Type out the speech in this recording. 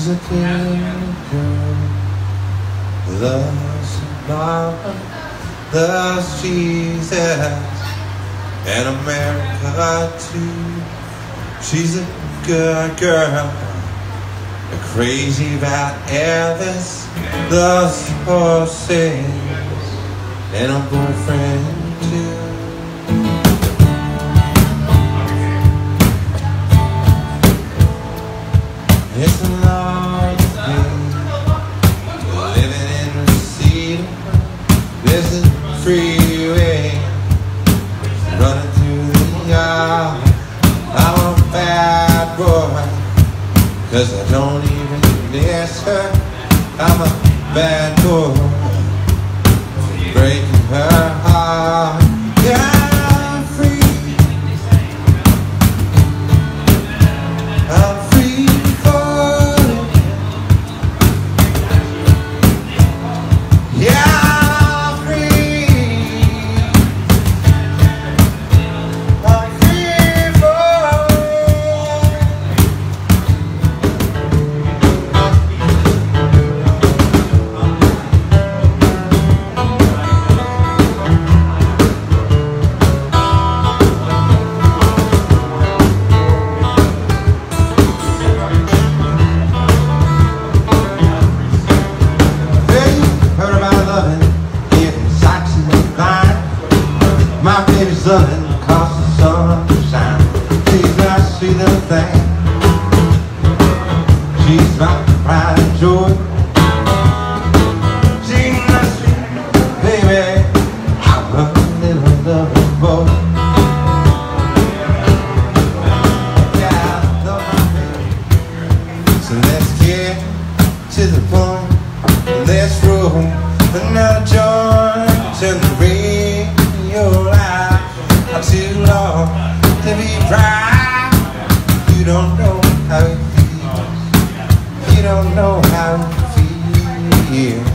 She's a little girl, loves mama, loves Jesus, and America too. She's a good girl, a crazy about Elvis, loves horses, and a boyfriend too. It's a long There's a freeway running through the yard. I'm a bad boy, cause I don't even miss her. I'm a bad boy, cause the sun to shine. She's my thing. She's my pride and joy. Sweet baby. I'm a little loving boy. Yeah, I love my baby. So let's get to the point. Let's room to the radio. Line too long to be right. You don't know how it feels. You don't know how it feels.